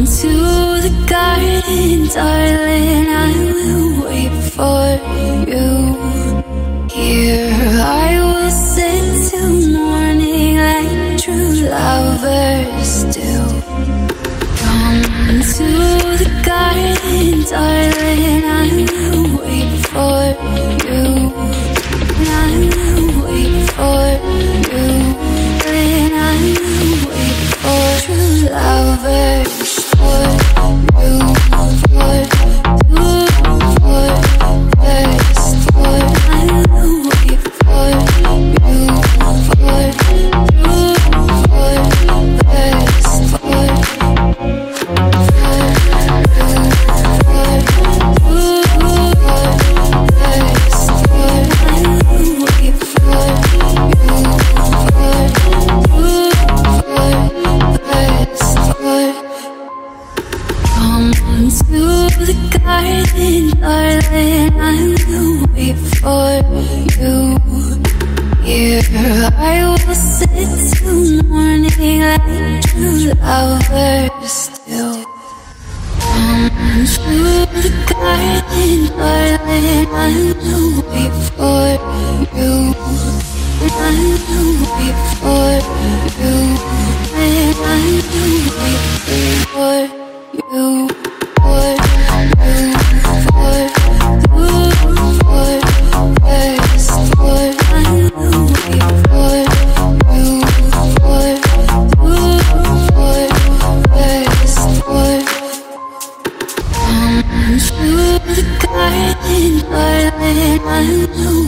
To the garden, darling. I will wait for you. Here I will sit till morning like true lovers do. Come to the garden, darling. I Come to the garden, darling. I will wait for you. Here I will sit till morning like true lovers still. Come to the garden, darling. You.